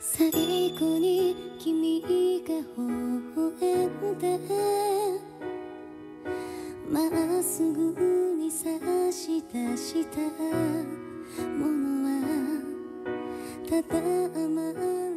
最後に君が微笑んでまっすぐに差し出したものはただ甘い